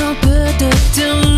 un peu de temps.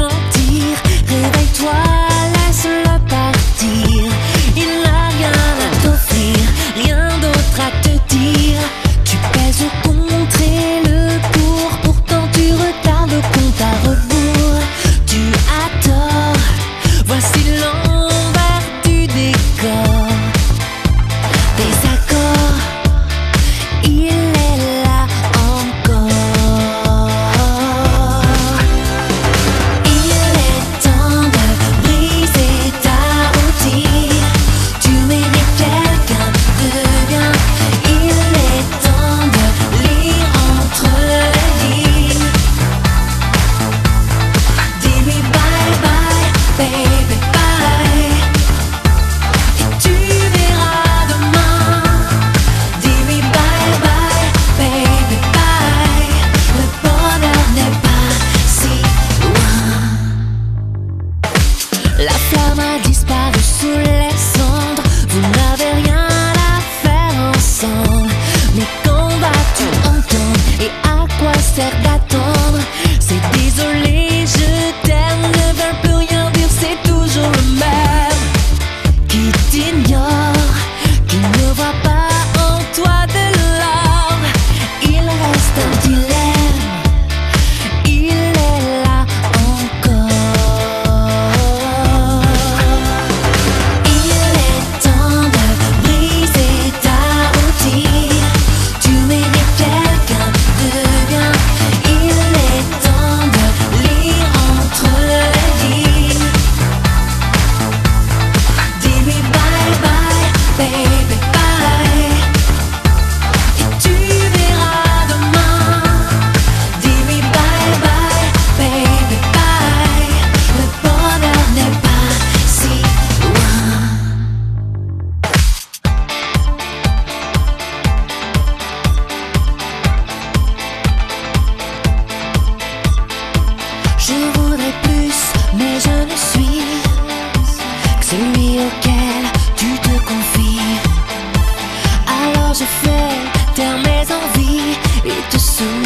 La flamme a disparu sous les cendres. Vous n'avez rien à faire ensemble. Mais quand vas-tu entendre et à quoi sert d'attendre? taire mes envies et te soumettre.